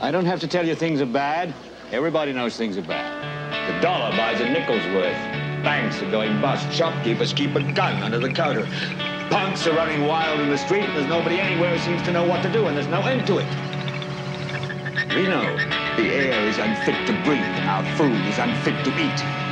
I don't have to tell you things are bad. Everybody knows things are bad. The dollar buys a nickel's worth. Banks are going bust. Shopkeepers keep a gun under the counter. Punks are running wild in the street, and there's nobody anywhere who seems to know what to do, and there's no end to it. We know the air is unfit to breathe, and our food is unfit to eat.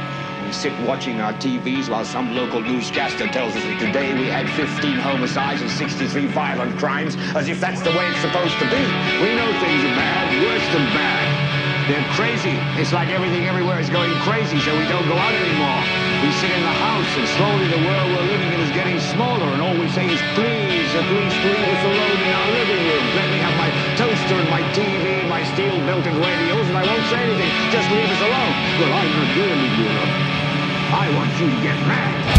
We sit watching our TVs while some local newscaster tells us that today we had 15 homicides and 63 violent crimes, as if that's the way it's supposed to be. We know things are bad, worse than bad. They're crazy. It's like everything everywhere is going crazy, so we don't go out anymore. We sit in the house, and slowly the world we're living in is getting smaller, and all we say is, please, at least leave us alone in our living room. Let me have my toaster and my TV, my steel-belted radios, and I won't say anything. Just leave us alone. Well, I'm not you alone. I want you to get mad.